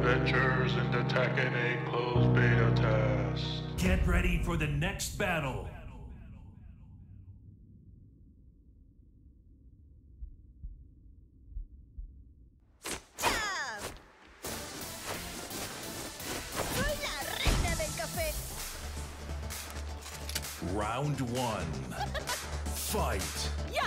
adventures into Tekken 8 closed beta test. Get ready for the next battle. ¡Chao! Soy la reina del café. Round one. Fight. ¡Ya!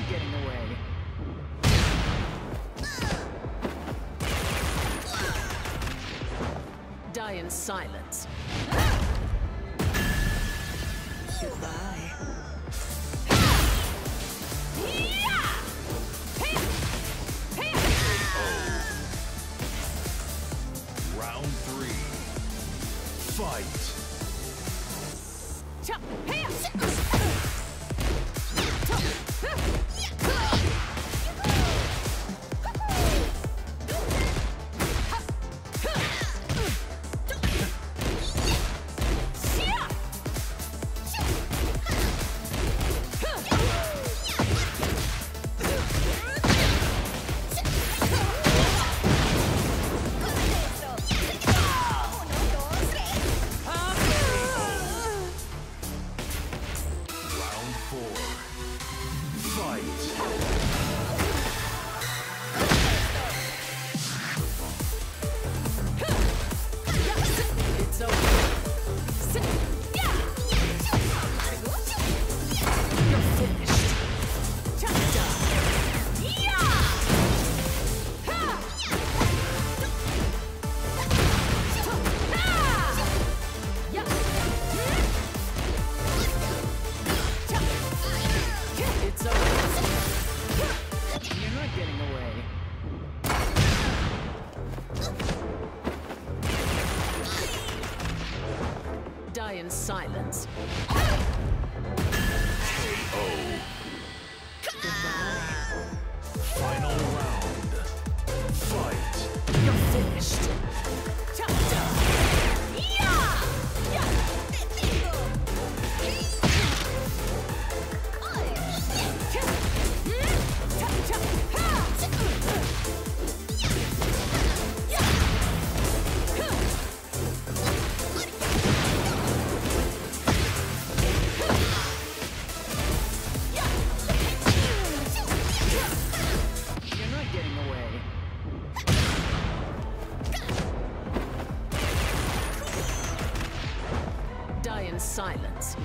You're getting away. Die in silence. Goodbye. Round three. Fight. in silence. In silence.